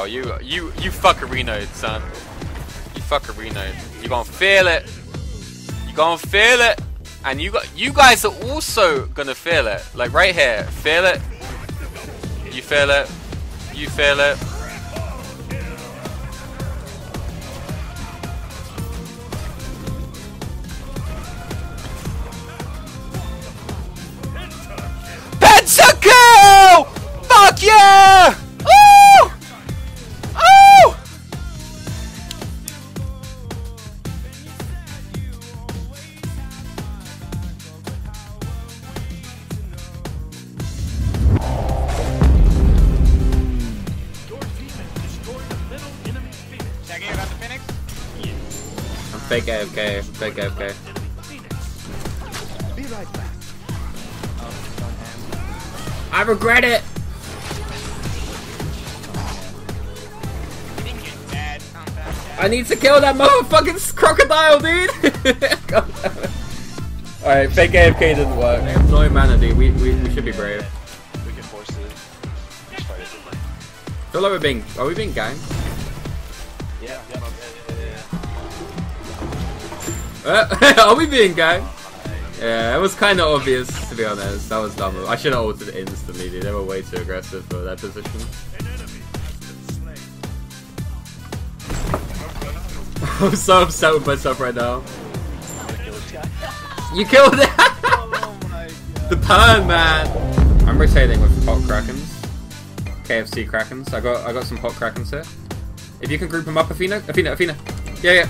Oh, you, you, you fuckerinoed, son. You fuckerinoed. You gonna feel it. You gonna feel it. And you got, you guys are also gonna feel it. Like right here, feel it. You feel it. You feel it. Fake AFK. Fake AFK. I regret it. You didn't get bad. Calm down, Dad. I need to kill that motherfucking crocodile, dude. God damn it. Alright, fake AFK didn't work. They have no mana, dude. We, we, we should be brave. We can force it. Just fight it. I feel like we're being. Are we being ganked? Yeah, yeah, yeah, Uh, are we being ganked? Yeah, it was kind of obvious, to be honest. That was dumb. I should have ulted instantly. They were way too aggressive for that position. I'm so upset with myself right now. You killed it! the pun, man! I'm rotating with hot krakens. KFC krakens. I got I got some hot krakens here. If you can group them up, Athena, Athena, Athena. Yeah, yeah.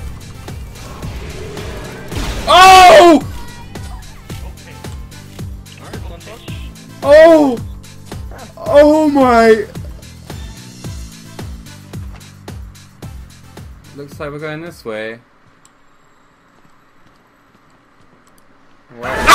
Oh! Oh! Oh my! Looks like we're going this way. Wow.